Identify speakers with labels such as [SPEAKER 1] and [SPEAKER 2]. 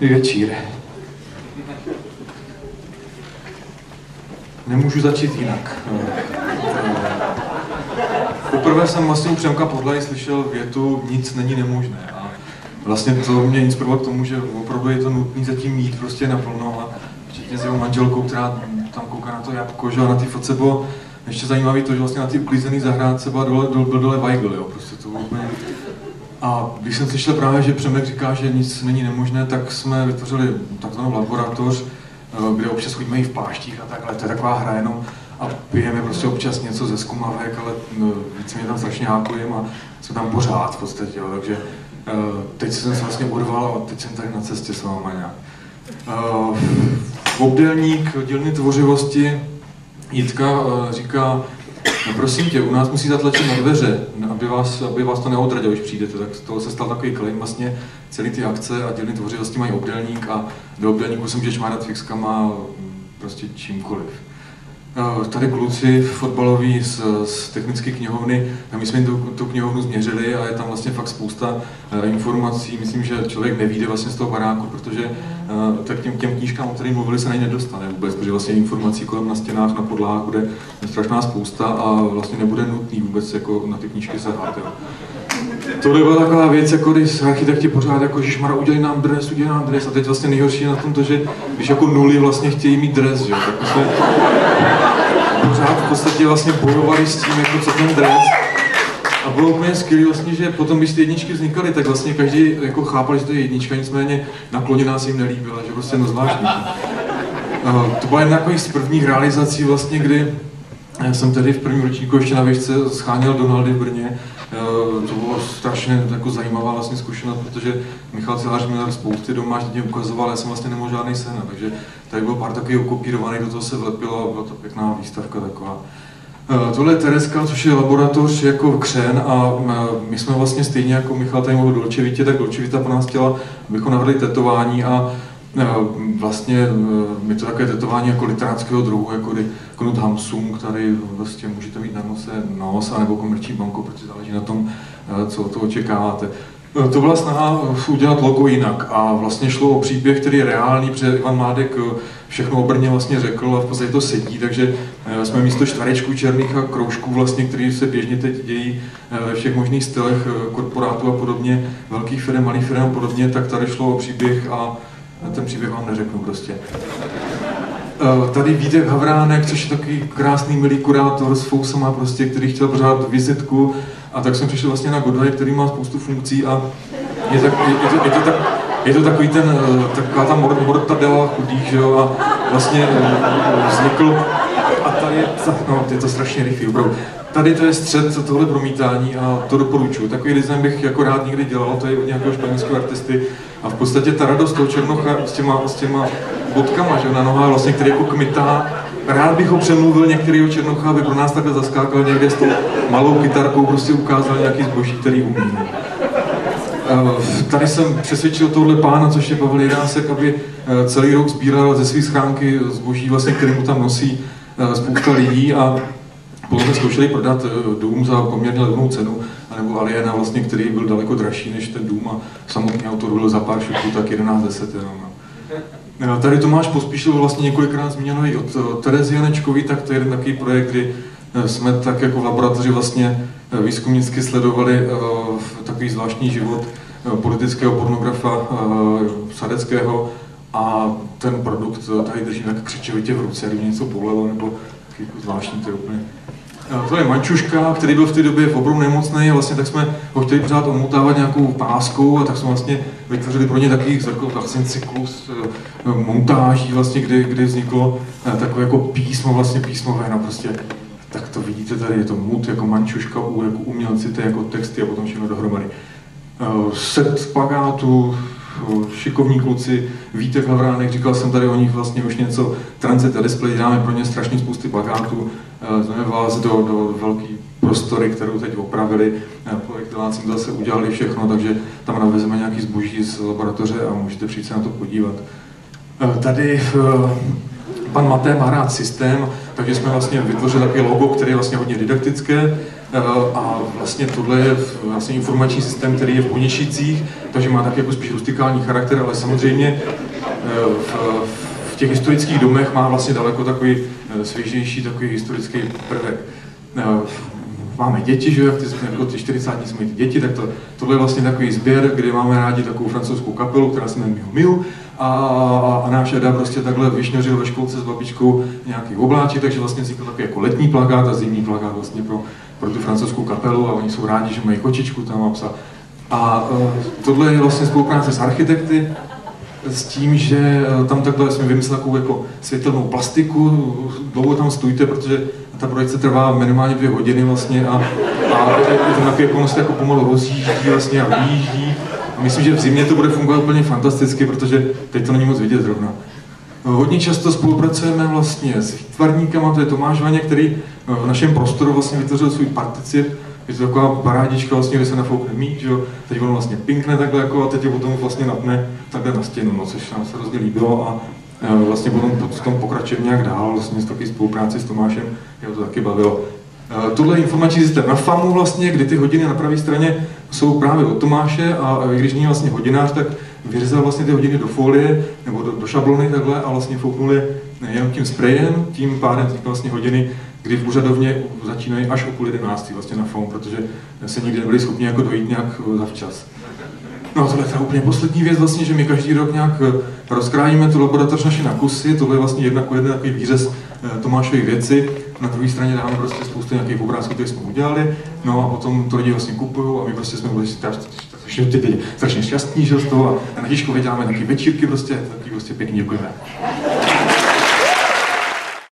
[SPEAKER 1] večír. Nemůžu začít jinak. Poprvé jsem vlastně u Přemka Podlej slyšel větu nic není nemožné. A vlastně to mě inspirovalo k tomu, že opravdu je to nutné zatím mít prostě naplno a včetně s jeho manželkou, která tam kouká na to jabko, že na té fotce bylo ještě zajímavé to, že vlastně na té uklízené zahrádce byl dole, dole, dole Weigl, jo, prostě to úplně... A když jsem slyšel právě, že Přemek říká, že nic není nemožné, tak jsme vytvořili takzvanou laboratoř, eh, kde občas chodíme i v pláštích a takhle, to je taková hra jenom a pijeme prostě občas něco ze zkumavek, ale no, víc mě tam strašně hákujem a jsme tam pořád v podstatě, jo, takže uh, teď jsem se vlastně urval a teď jsem tady na cestě s váma nějak. Obdelník dílny tvořivosti Jitka říká, no prosím tě, u nás musí zatlačit na dveře, aby vás, aby vás to neodradilo, když přijdete. Tak to se stal takový claim, vlastně celý ty akce a dílny tvořivosti mají obdelník a do obdelníku se můžeš mádat fixkama prostě čímkoliv. Eh, tady kluci fotbaloví z, z technické knihovny, my jsme jim tu, tu knihovnu změřili a je tam vlastně fakt spousta uh, informací. Myslím, že člověk nevíde vlastně z toho baráku, protože uh, tak těm, těm knížkám, o kterých mluvili, se na ně nedostane vůbec, protože vlastně informací kolem na stěnách, na podlách bude strašná spousta a vlastně nebude nutný vůbec jako na ty knížky sahat. Jo. Tohle byla taková věc, jako když architekti pořád jako, že Mara, udělej nám dres, udělej nám dres. A teď vlastně nejhorší je na tom to, že když jako nuly vlastně chtějí mít dres, že? tak jsme pořád v podstatě vlastně bojovali s tím, jako co ten dres. A bylo úplně skvělé vlastně, že potom, když ty jedničky vznikaly, tak vlastně každý jako chápal, že to je jednička, nicméně nakloněná se jim nelíbila, že prostě no zvláštní. to byla jedna z prvních realizací vlastně, kdy já jsem tedy v prvním ročníku ještě na výšce scháněl Donaldy v Brně Eh, to bylo strašně jako zajímavá vlastně zkušenost, protože Michal Celář měl spousty doma, mě ukazoval, já jsem vlastně nemohl žádný sen, takže tady byl pár takových okopírovaných, do toho se vlepilo a byla to pěkná výstavka taková. Eh, tohle je Tereska, což je laboratoř jako křen a eh, my jsme vlastně stejně jako Michal tady mluvil Dolčevitě, tak Dolčevita po nás chtěla, abychom navrhli tetování a vlastně eh, my to takové tetování jako literátského druhu, jako kdy Knut Hamsung, tady vlastně můžete mít na nose nos, anebo komerční banku, protože záleží na tom, eh, co to očekáváte. Eh, to byla snaha udělat logo jinak a vlastně šlo o příběh, který je reálný, protože Ivan Mádek všechno o Brně vlastně řekl a v podstatě to sedí, takže jsme místo čtverečků černých a kroužků, vlastně, které se běžně teď dějí ve všech možných stylech korporátů a podobně, velkých firm, malých firm a podobně, tak tady šlo o příběh a ten příběh vám neřeknu prostě. Eh, tady Vítek Havránek, což je takový krásný, milý kurátor s fousama prostě, který chtěl pořád vizitku a tak jsem přišel vlastně na Godway, který má spoustu funkcí a je, tak, je, je, to, je, to, tak, je to takový ten, eh, taková ta mortadela chudých, že jo, a vlastně eh, vznikl a tady je, no, je to strašně rychlý, opravdu. Tady to je střed tohle promítání a to doporučuji. Takový design bych jako rád někdy dělal, to je od nějakého španělského artisty. A v podstatě ta radost toho černocha s těma, s těma bodkama, že na nohách vlastně, který jako kmitá, rád bych ho přemluvil některého černocha, aby pro nás takhle zaskákal někde s tou malou kytarkou, prostě ukázal nějaký zboží, který umí. Eh, tady jsem přesvědčil tohle pána, což je Pavel Jirásek, aby eh, celý rok sbíral ze své schránky zboží, vlastně, který mu tam nosí eh, spousta lidí a Potom jsme zkoušeli prodat dům za poměrně levnou cenu, anebo aliena, vlastně, který byl daleko dražší než ten dům a samotný autor byl za pár šupů tak 11 10 jenom. No. Tady Tomáš Pospíšil vlastně několikrát zmíněný od eh, Terezy Janečkový, tak to je jeden takový projekt, kdy eh, jsme tak jako v laboratoři vlastně výzkumnicky sledovali takový zvláštní život politického pornografa Sadeckého a ten produkt tady držím tak křičevitě v ruce, kdyby něco bolelo nebo zvláštní, to je úplně to je Mančuška, který byl v té době obru nemocný a vlastně tak jsme ho chtěli pořád omotávat nějakou páskou a tak jsme vlastně vytvořili pro ně takový jako vlastně cyklus eh, montáží, vlastně, kdy, kdy vzniklo eh, takové jako písmo, vlastně písmové, no prostě tak to vidíte tady, je to mut jako Mančuška, u, jako umělci, to je jako texty a potom všechno dohromady. Eh, set plagátů, šikovní kluci, Vítek Havránek, říkal jsem tady o nich vlastně už něco, Transit a Display, děláme pro ně strašně spousty plagátů, zveme vás do, do velké prostory, kterou teď opravili, projektováci zase udělali všechno, takže tam navezeme nějaký zboží z laboratoře a můžete přijít se na to podívat. Tady pan Maté má rád systém, takže jsme vlastně vytvořili takový logo, který je vlastně hodně didaktické eh, a vlastně tohle je vlastně informační systém, který je v Koněšicích, takže má taky jako spíš rustikální charakter, ale samozřejmě v, v těch historických domech má vlastně daleko takový svěžnější takový historický prvek máme děti, že jak ty, jako ty 40 dní jsme ty děti, tak to, tohle je vlastně takový sběr, kde máme rádi takovou francouzskou kapelu, která se jmenuje Miu, a, a, a náš Eda prostě takhle vyšňořil ve školce s babičkou nějaký obláček, takže vlastně vznikl takový jako letní plakát a zimní plakát vlastně pro, pro tu francouzskou kapelu a oni jsou rádi, že mají kočičku tam a psa. A uh, tohle je vlastně spolupráce s architekty, s tím, že e, tam takhle jsme vymysleli takovou jako světelnou plastiku, dlouho tam stůjte, protože ta projekce trvá minimálně dvě hodiny vlastně a, a to takový jako, jako pomalu rozjíždí vlastně a vyjíždí. A myslím, že v zimě to bude fungovat úplně fantasticky, protože teď to není moc vidět zrovna. Hodně často spolupracujeme vlastně s výtvarníkama, to je Tomáš Vaně, který v našem prostoru vlastně vytvořil svůj particip, je to taková parádička, vlastně, kde se nafoukne míč, jo. teď ono vlastně pinkne takhle jako a teď je potom vlastně napne takhle na stěnu, no, což nám se hrozně líbilo a vlastně potom v tom pokračujeme nějak dál, vlastně s takový spolupráci s Tomášem, jeho to taky bavilo. Tohle informační systém na FAMu vlastně, kdy ty hodiny na pravé straně jsou právě od Tomáše a když není vlastně hodinář, tak vyřezal vlastně ty hodiny do folie nebo do, do šablony takhle a vlastně fouknul je jenom tím sprejem, tím pádem vznikly vlastně hodiny, kdy v úřadovně začínají až o půl jedenáctý vlastně na FAMu, protože se nikdy nebyli schopni jako dojít nějak zavčas. No a tohle je úplně poslední věc vlastně, že my každý rok nějak eh, rozkrájíme tu laboratoř naše na kusy, tohle je vlastně jedna jeden takový výřez eh, Tomášovy věci, na druhé straně dáme prostě spoustu nějakých obrázků, které jsme udělali, no a potom to lidi vlastně kupují a my prostě jsme byli strašně, šťastní, že z toho a na Tiškově děláme taky večírky prostě, taky prostě pěkně děkujeme.